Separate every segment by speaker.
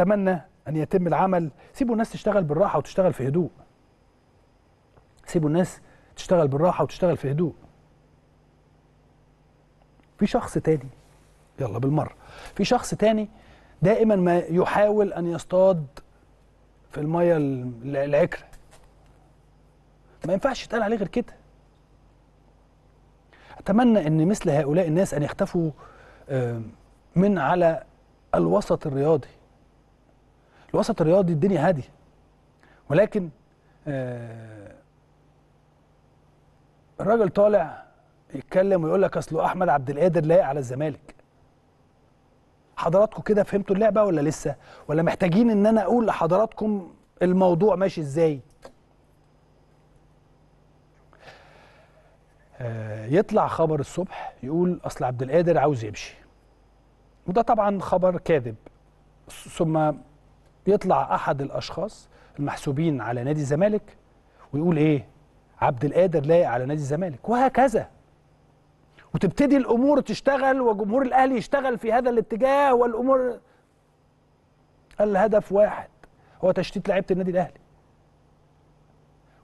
Speaker 1: أتمنى أن يتم العمل. سيبوا الناس تشتغل بالراحة وتشتغل في هدوء. سيبوا الناس تشتغل بالراحة وتشتغل في هدوء. في شخص تاني يلا بالمرة. في شخص تاني دائما ما يحاول أن يصطاد في المية ال- العكره ما ينفعش يتقال عليه غير كده. أتمنى إن مثل هؤلاء الناس أن يختفوا آه، من على الوسط الرياضي. الوسط الرياضي الدنيا هادية. ولكن آه، الراجل طالع يتكلم ويقول لك اصله أحمد عبد القادر لايق على الزمالك. حضراتكم كده فهمتوا اللعبة ولا لسه؟ ولا محتاجين إن أنا أقول لحضراتكم الموضوع ماشي إزاي؟ آه، يطلع خبر الصبح يقول أصل عبد القادر عاوز يمشي. وده طبعا خبر كاذب. ثم يطلع أحد الأشخاص المحسوبين على نادي الزمالك ويقول إيه؟ عبد القادر لايق على نادي الزمالك وهكذا. وتبتدي الأمور تشتغل وجمهور الأهلي يشتغل في هذا الاتجاه والأمور الهدف واحد هو تشتيت لعيبة النادي الأهلي.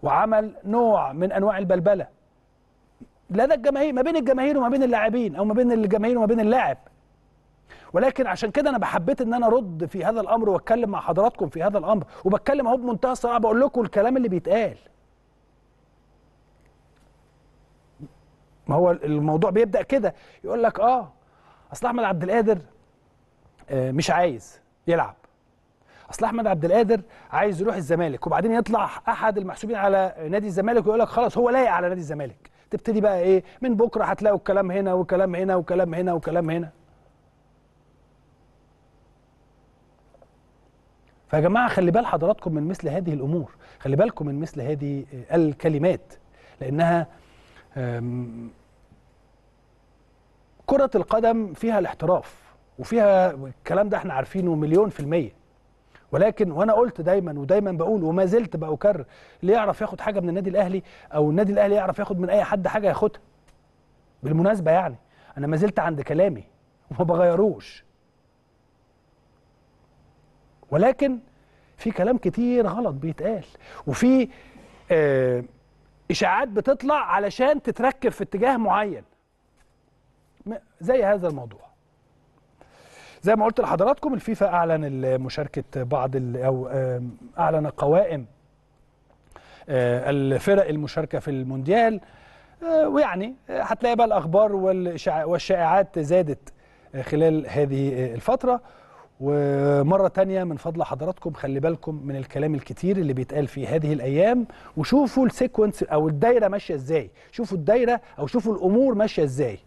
Speaker 1: وعمل نوع من أنواع البلبلة. لدى الجماهير ما بين الجماهير وما بين اللاعبين أو ما بين الجماهير وما بين اللاعب. ولكن عشان كده أنا بحبيت إن أنا أرد في هذا الأمر وأتكلم مع حضراتكم في هذا الأمر. وبتكلم أهو بمنتهى الصراحة بقول لكم الكلام اللي بيتقال. ما هو الموضوع بيبدأ كده. يقول لك آه أصل أحمد عبد القادر آه، مش عايز يلعب. أصل أحمد عبد القادر عايز يروح الزمالك وبعدين يطلع أحد المحسوبين على نادي الزمالك ويقول لك خلاص هو لايق على نادي الزمالك. تبتدي بقى إيه من بكرة هتلاقوا الكلام هنا وكلام هنا وكلام هنا وكلام هنا. فيا جماعة خلي بال حضراتكم من مثل هذه الأمور. خلي بالكم من مثل هذه الكلمات لأنها كرة القدم فيها الاحتراف وفيها الكلام ده إحنا عارفينه مليون في المية. ولكن وأنا قلت دايما ودايما بقول وما زلت بأكرر اللي يعرف ياخد حاجة من النادي الأهلي أو النادي الأهلي يعرف ياخد من أي حد حاجة ياخدها؟ بالمناسبة يعني أنا ما زلت عند كلامي وما بغيروش. ولكن في كلام كتير غلط بيتقال. وفي آه إشاعات بتطلع علشان تتركب في اتجاه معين. زي هذا الموضوع. زي ما قلت لحضراتكم الفيفا أعلن مشاركه بعض أو أعلن قوائم آه، الفرق المشاركة في المونديال. آه، ويعني هتلاقي بقى الأخبار والشائعات زادت خلال هذه الفترة. ومرة تانية من فضل حضراتكم خلي بالكم من الكلام الكتير اللي بيتقال في هذه الأيام وشوفوا السيكونس أو الدايرة ماشية إزاي. شوفوا الدايرة أو شوفوا الأمور ماشية إزاي.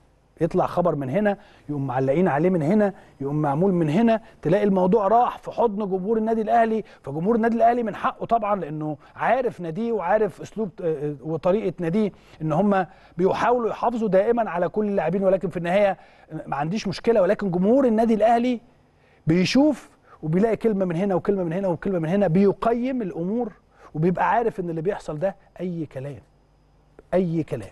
Speaker 1: يطلع خبر من هنا يقوم معلقين عليه من هنا يقوم معمول من هنا. تلاقي الموضوع راح في حضن جمهور النادي الأهلي فجمهور النادي الأهلي من حقه طبعا لأنه عارف ناديه وعارف أسلوب آه، آه، وطريقة ناديه إن هم بيحاولوا يحافظوا دائما على كل اللاعبين ولكن في النهاية ما عنديش مشكلة ولكن جمهور النادي الأهلي بيشوف وبيلاقي كلمة من هنا وكلمة من هنا وكلمة من هنا بيقيم الأمور وبيبقى عارف إن اللي بيحصل ده أي كلام أي كلام.